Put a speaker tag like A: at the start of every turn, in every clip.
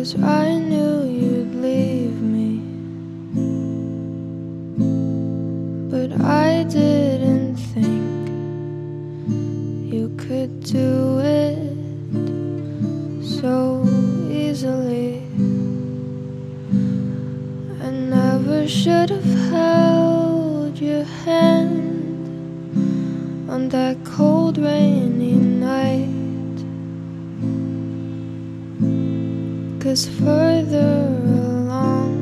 A: Cause I knew you'd leave me. But I didn't think you could do it so easily. I never should have held your hand on that cold, rainy night. Cause further along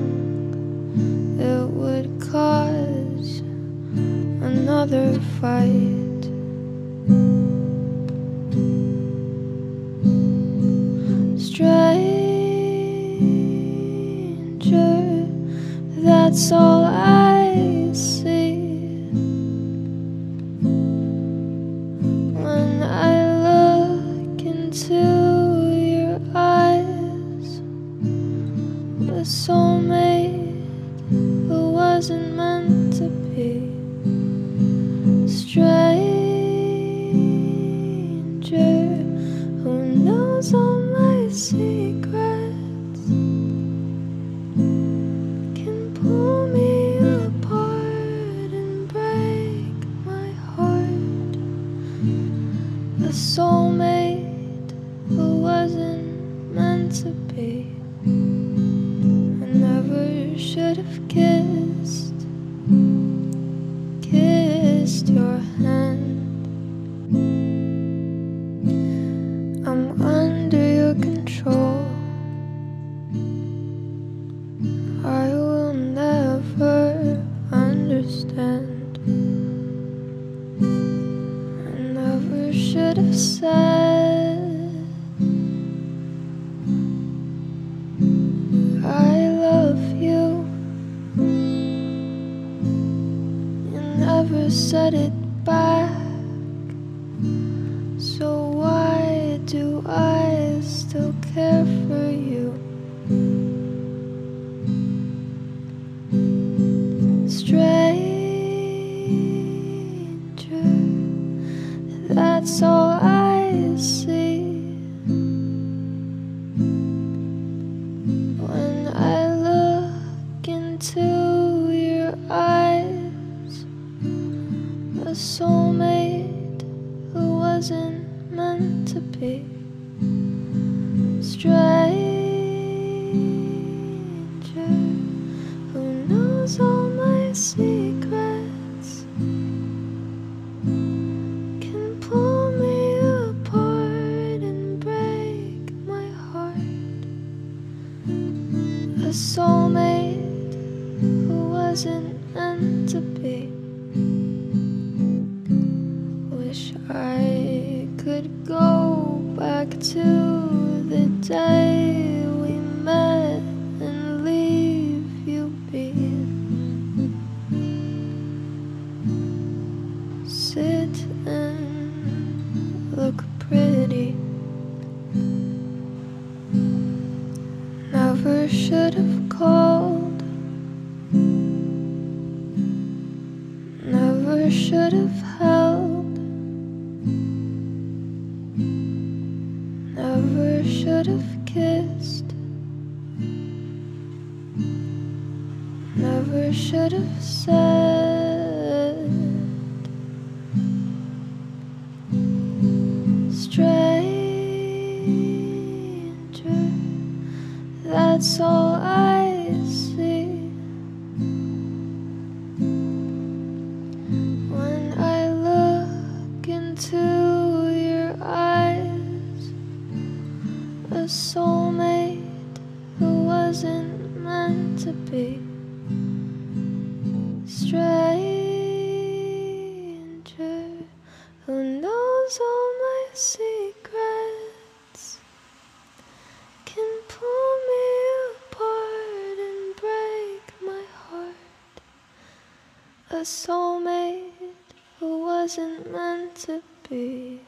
A: it would cause another fight. Stranger, that's all I soulmate who wasn't meant to be. Stranger who knows all my secrets can pull me apart and break my heart. Soulmate who wasn't meant to be. Should have kissed, kissed your hand. I'm under your control. I will never understand. I never should have said. Never said it back. So why do I still care soulmate who wasn't meant to be. Stranger who knows all my secrets can pull me apart and break my heart. A soulmate who wasn't meant to be. Look pretty. Never should have called. Never should have held. Never should have kissed. Never should have said. That's all I see. When I look into your eyes, a soulmate who wasn't meant to be. Stranger who knows all my secrets can pull me apart and break my heart. A soulmate who wasn't meant to be.